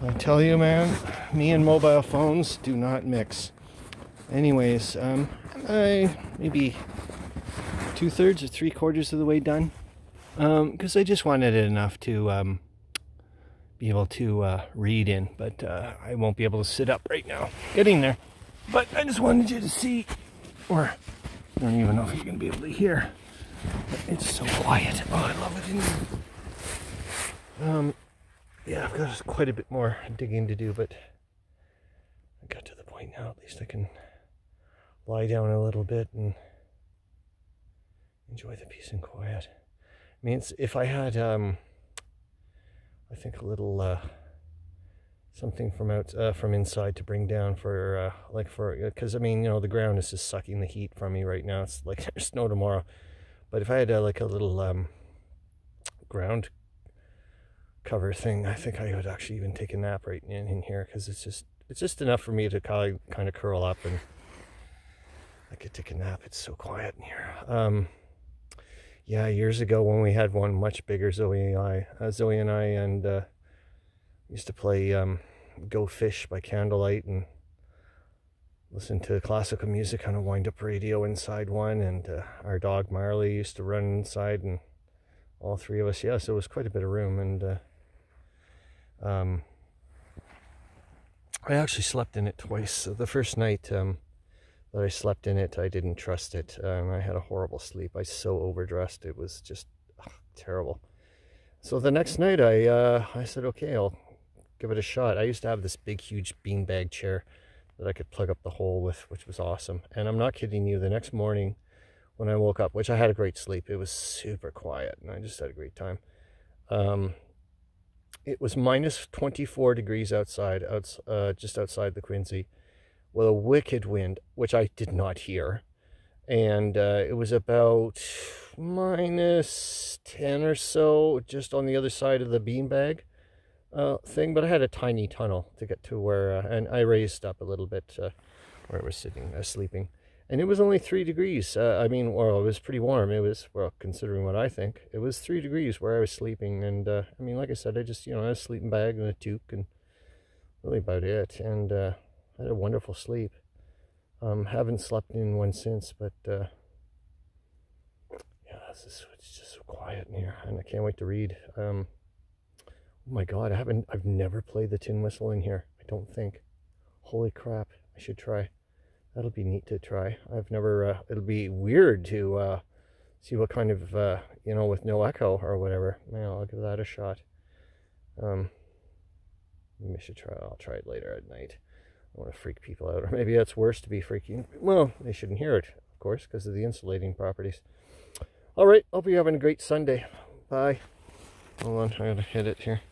I tell you, man, me and mobile phones do not mix. Anyways, um, I maybe two thirds or three quarters of the way done. Because um, I just wanted it enough to um, be able to uh, read in, but uh, I won't be able to sit up right now. Getting there. But I just wanted you to see, or I don't even know if you're to be able to hear. It's so quiet. Oh, I love it in here. Um, yeah, I've got quite a bit more digging to do, but I got to the point now. At least I can lie down a little bit and enjoy the peace and quiet. I mean, if I had, um, I think a little uh, something from out uh, from inside to bring down for uh, like for because I mean, you know, the ground is just sucking the heat from me right now. It's like there's snow tomorrow, but if I had uh, like a little um, ground cover thing, I think I would actually even take a nap right in, in here because it's just it's just enough for me to kind of, kind of curl up and I could take a nap. It's so quiet in here. Um, yeah, years ago when we had one much bigger, Zoe and I, uh, Zoe and I, and uh, used to play um, Go Fish by candlelight and listen to classical music on a wind-up radio inside one. And uh, our dog Marley used to run inside, and all three of us. Yeah, so it was quite a bit of room. And uh, um, I actually slept in it twice. So the first night. Um, that I slept in it. I didn't trust it. Um, I had a horrible sleep. I so overdressed. It was just ugh, terrible. So the next night I uh, I said, okay, I'll give it a shot. I used to have this big, huge beanbag chair that I could plug up the hole with, which was awesome. And I'm not kidding you. The next morning when I woke up, which I had a great sleep, it was super quiet and I just had a great time. Um, it was minus 24 degrees outside, outs, uh, just outside the Quinzee with a wicked wind, which I did not hear. And uh, it was about minus 10 or so just on the other side of the beanbag uh, thing. But I had a tiny tunnel to get to where, uh, and I raised up a little bit uh, where I was sitting, uh, sleeping. And it was only three degrees. Uh, I mean, well, it was pretty warm. It was, well, considering what I think, it was three degrees where I was sleeping. And I mean, like I said, I just, you know, I had a sleeping bag and a toque and really about it. And I had a wonderful sleep. Um, haven't slept in one since, but uh, yeah, it's just, it's just so quiet in here, and I can't wait to read. Um, oh my God, I haven't, I've never played the tin whistle in here. I don't think. Holy crap, I should try. That'll be neat to try. I've never. Uh, it'll be weird to uh, see what kind of uh, you know with no echo or whatever. Man, I'll give that a shot. Um, maybe I should try. I'll try it later at night. I want to freak people out. Or maybe that's worse to be freaking. Well, they shouldn't hear it, of course, because of the insulating properties. All right. Hope you're having a great Sunday. Bye. Hold on. I got to hit it here.